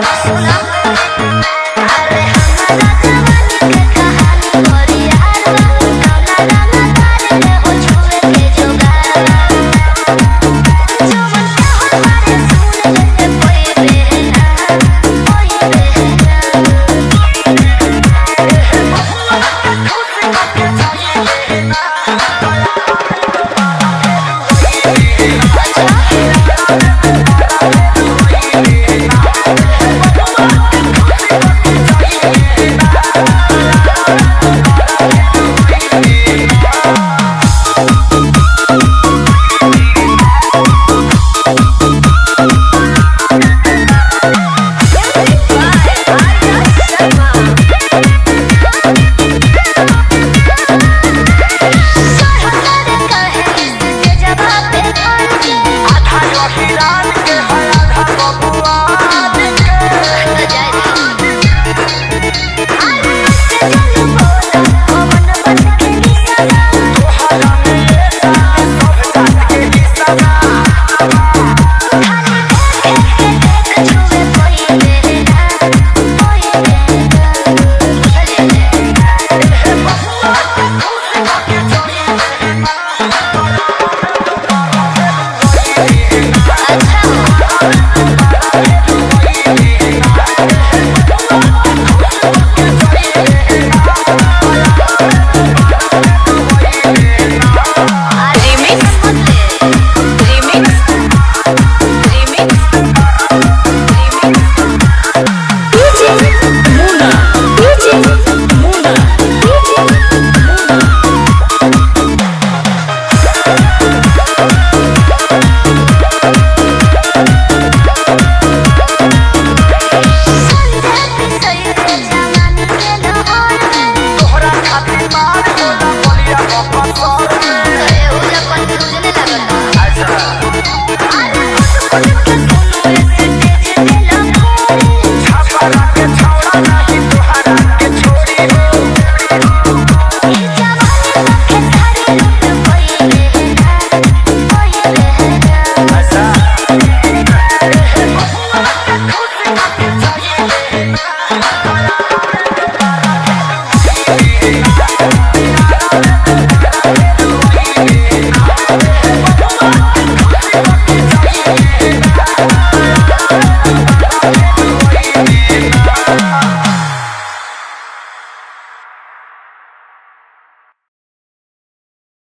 Olá.